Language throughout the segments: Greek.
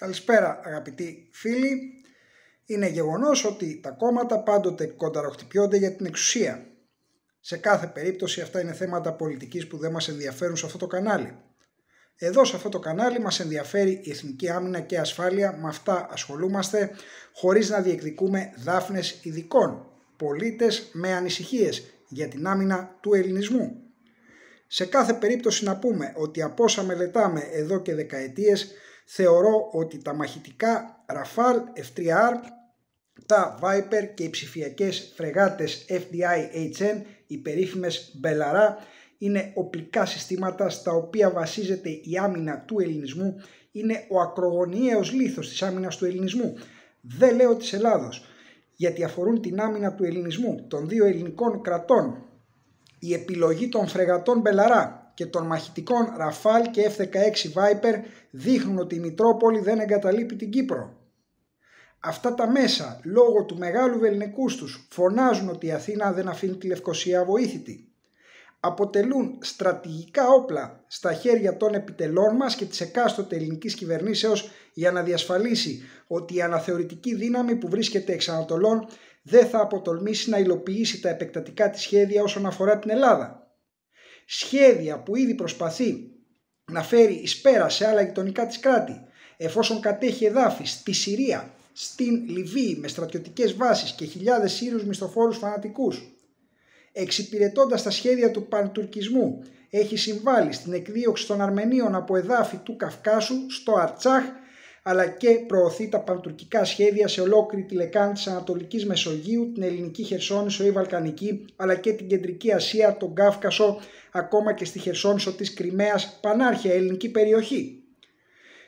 Καλησπέρα αγαπητοί φίλοι. Είναι γεγονός ότι τα κόμματα πάντοτε κονταροχτυπιώνται για την εξουσία. Σε κάθε περίπτωση αυτά είναι θέματα πολιτικής που δεν μας ενδιαφέρουν σε αυτό το κανάλι. Εδώ σε αυτό το κανάλι μας ενδιαφέρει η εθνική άμυνα και ασφάλεια, με αυτά ασχολούμαστε χωρίς να διεκδικούμε δάφνες ειδικών, πολίτες με ανησυχίες για την άμυνα του ελληνισμού. Σε κάθε περίπτωση να πούμε ότι από όσα μελετάμε εδώ και δεκαετίες θεωρώ ότι τα μαχητικά Rafale F3R, τα Viper και οι ψηφιακές φρεγάτες FDI-HN, οι περίφημες Μπελαρά, είναι οπλικά συστήματα στα οποία βασίζεται η άμυνα του ελληνισμού, είναι ο ακρογωνιαίος λίθος της άμυνας του ελληνισμού. Δεν λέω της Ελλάδος, γιατί αφορούν την άμυνα του ελληνισμού, των δύο ελληνικών κρατών. Η επιλογή των φρεγατών Μπελαρά και των μαχητικών Rafale και F-16 Viper δείχνουν ότι η Μητρόπολη δεν εγκαταλείπει την Κύπρο. Αυτά τα μέσα, λόγω του μεγάλου βεληνικούς τους, φωνάζουν ότι η Αθήνα δεν αφήνει τη Λευκοσία αβοήθητη. Αποτελούν στρατηγικά όπλα στα χέρια των επιτελών μας και της εκάστοτε ελληνικής κυβερνήσεως για να διασφαλίσει ότι η αναθεωρητική δύναμη που βρίσκεται εξ Ανατολών δεν θα αποτολμήσει να υλοποιήσει τα επεκτατικά της σχέδια όσον αφορά την Ελλάδα σχέδια που ήδη προσπαθεί να φέρει εις πέρα σε άλλα γειτονικά της κράτη εφόσον κατέχει εδάφη στη Συρία, στην Λιβύη με στρατιωτικές βάσεις και χιλιάδες Σύρους μισθοφόρους φανατικούς. Εξυπηρετώντας τα σχέδια του παντουρκισμού έχει συμβάλει στην εκδίωξη των Αρμενίων από εδάφη του Καυκάσου στο Αρτσάχ αλλά και προωθεί τα παντουρκικά σχέδια σε ολόκληρη τη λεκάνη της Ανατολικής Μεσογείου, την Ελληνική Χερσόνησο ή Βαλκανική, αλλά και την Κεντρική Ασία, τον Κάφκασο, ακόμα και στη Χερσόνησο της Κρυμαίας, πανάρχια ελληνική περιοχή.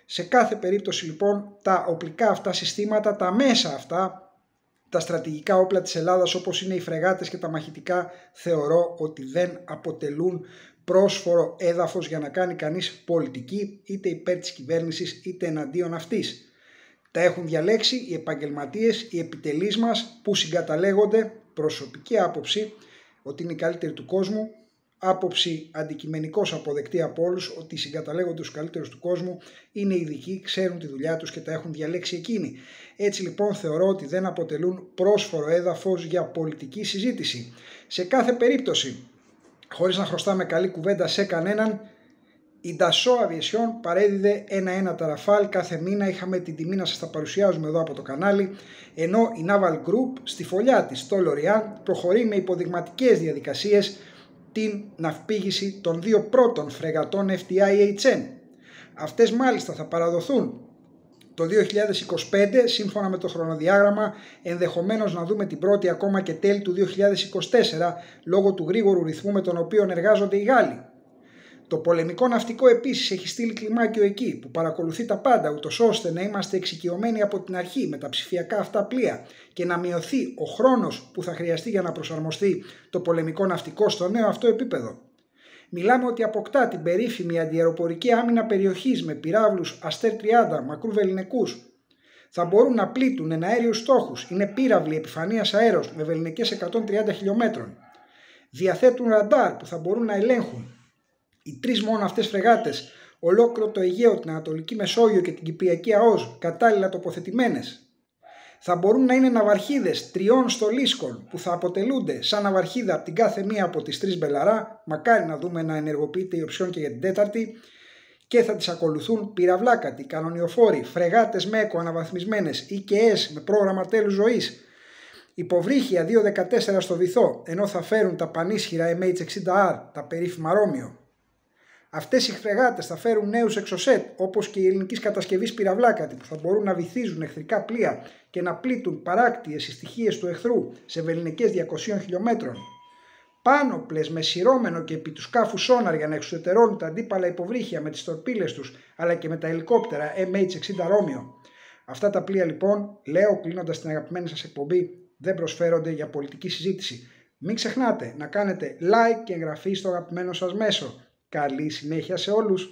Σε κάθε περίπτωση λοιπόν τα οπλικά αυτά συστήματα, τα μέσα αυτά, τα στρατηγικά όπλα της Ελλάδας όπως είναι οι φρεγάτες και τα μαχητικά θεωρώ ότι δεν αποτελούν πρόσφορο έδαφος για να κάνει κανείς πολιτική είτε υπέρ της κυβέρνησης είτε εναντίον αυτής. Τα έχουν διαλέξει οι επαγγελματίες, οι επιτελείς μας που συγκαταλέγονται προσωπική άποψη ότι είναι η καλύτερη του κόσμου, άποψη αντικειμενικώς αποδεκτή από όλους ότι συγκαταλέγονται τους καλύτερους του κόσμου, είναι ειδικοί, ξέρουν τη δουλειά τους και τα έχουν διαλέξει εκείνοι. Έτσι λοιπόν θεωρώ ότι δεν αποτελούν πρόσφορο έδαφος για πολιτική συζήτηση. Σε κάθε περίπτωση χωρίς να χρωστάμε καλή κουβέντα σε κανέναν, η Dassault Aviation παρέδιδε ένα-ένα τα Rafale κάθε μήνα, είχαμε την τιμή να σας τα παρουσιάζουμε εδώ από το κανάλι, ενώ η Naval Group στη φωλιά της, στο Lorient, προχωρεί με υποδειγματικές διαδικασίες την ναυπήγηση των δύο πρώτων φρεγατών FTI-HN. Αυτές μάλιστα θα παραδοθούν το 2025 σύμφωνα με το χρονοδιάγραμμα ενδεχομένως να δούμε την πρώτη ακόμα και τέλη του 2024 λόγω του γρήγορου ρυθμού με τον οποίο εργάζονται οι Γάλλοι. Το πολεμικό ναυτικό επίσης έχει στείλει κλιμάκιο εκεί που παρακολουθεί τα πάντα ούτως ώστε να είμαστε εξοικειωμένοι από την αρχή με τα ψηφιακά αυτά πλοία και να μειωθεί ο χρόνος που θα χρειαστεί για να προσαρμοστεί το πολεμικό ναυτικό στο νέο αυτό επίπεδο. Μιλάμε ότι αποκτά την περίφημη αντιαεροπορική άμυνα περιοχής με πυράβλους Αστέρ 30, μακρού βεληνικούς. Θα μπορούν να πλήττουν εναέριους στόχους, είναι πύραυλοι επιφανείας αέρος με βεληνικές 130 χιλιόμετρων. Διαθέτουν ραντάρ που θα μπορούν να ελέγχουν. Οι τρεις μόνο αυτές φρεγάτες, ολόκληρο το Αιγαίο, την Ανατολική Μεσόγειο και την Κυπριακή ΑΟΣ, κατάλληλα τοποθετημένες θα μπορούν να είναι ναυαρχίδες τριών στολίσκων που θα αποτελούνται σαν ναυαρχίδα από την κάθε μία από τις τρεις μπελαρά, μακάρι να δούμε να ενεργοποιείται η οψιόν και για την τέταρτη, και θα τις ακολουθούν πυραυλάκατοι, κανονιοφόροι, φρεγάτες μέκο αναβαθμισμένες, EKS με πρόγραμμα τέλους ζωής, υποβρύχια 2.14 στο βυθό, ενώ θα φέρουν τα πανίσχυρα MH60R, τα περίφημα Ρώμιο. Αυτές οι φρεγάτε θα φέρουν νέους εξωσέτ, όπως και η ελληνικής κατασκευής πυραυλάκατη, που θα μπορούν να βυθίζουν εχθρικά πλοία και να πλήττουν παράκτιες συστοιχίε του εχθρού σε βεληνικές 200 χιλιόμετρων. Πάνοπλε με σειρώμενο και επί τους σκάφους σόναρ για να εξουδετερώνουν τα αντίπαλα υποβρύχια με τις τορπίλες τους αλλά και με τα ελικόπτερα MH60 Ρώμιο. Αυτά τα πλοία λοιπόν, λέω κλείνοντας την αγαπημένη σας εκπομπή, δεν προσφέρονται για πολιτική συζήτηση. Μην ξεχνάτε να κάνετε like και εγγραφή στο αγαπημένο σας μέσο Καλή συνέχεια σε όλους.